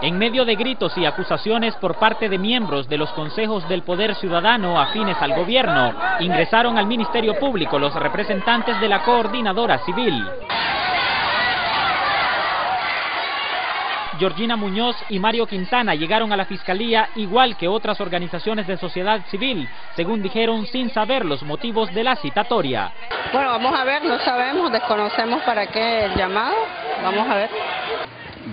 En medio de gritos y acusaciones por parte de miembros de los consejos del Poder Ciudadano afines al gobierno, ingresaron al Ministerio Público los representantes de la coordinadora civil. Georgina Muñoz y Mario Quintana llegaron a la Fiscalía igual que otras organizaciones de sociedad civil, según dijeron sin saber los motivos de la citatoria. Bueno, vamos a ver, no sabemos, desconocemos para qué el llamado, vamos a ver.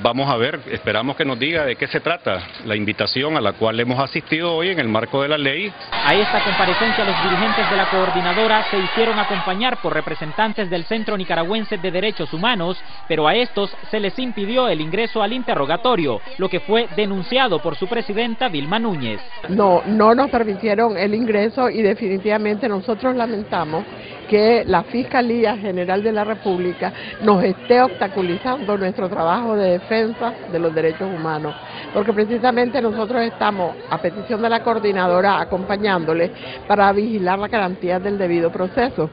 Vamos a ver, esperamos que nos diga de qué se trata la invitación a la cual hemos asistido hoy en el marco de la ley. A esta comparecencia los dirigentes de la coordinadora se hicieron acompañar por representantes del Centro Nicaragüense de Derechos Humanos, pero a estos se les impidió el ingreso al interrogatorio, lo que fue denunciado por su presidenta Vilma Núñez. No, no nos permitieron el ingreso y definitivamente nosotros lamentamos que la Fiscalía General de la República nos esté obstaculizando nuestro trabajo de defensa de los derechos humanos, porque precisamente nosotros estamos, a petición de la coordinadora, acompañándoles para vigilar la garantía del debido proceso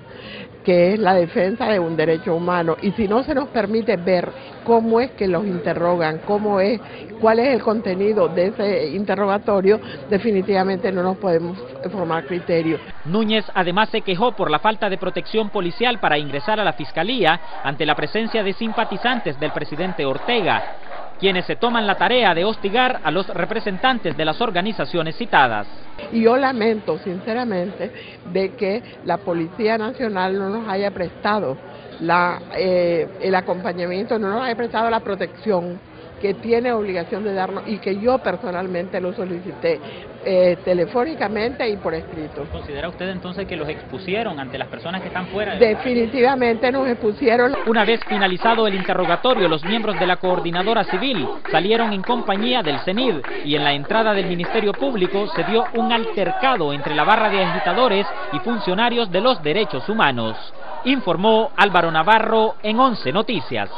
que es la defensa de un derecho humano. Y si no se nos permite ver cómo es que los interrogan, cómo es, cuál es el contenido de ese interrogatorio, definitivamente no nos podemos formar criterio. Núñez además se quejó por la falta de protección policial para ingresar a la fiscalía ante la presencia de simpatizantes del presidente Ortega quienes se toman la tarea de hostigar a los representantes de las organizaciones citadas. Y yo lamento sinceramente de que la Policía Nacional no nos haya prestado la, eh, el acompañamiento, no nos haya prestado la protección que tiene obligación de darnos y que yo personalmente lo solicité eh, telefónicamente y por escrito. ¿Considera usted entonces que los expusieron ante las personas que están fuera? Definitivamente nos expusieron. Una vez finalizado el interrogatorio, los miembros de la coordinadora civil salieron en compañía del CENID y en la entrada del Ministerio Público se dio un altercado entre la barra de agitadores y funcionarios de los derechos humanos. Informó Álvaro Navarro en 11 Noticias.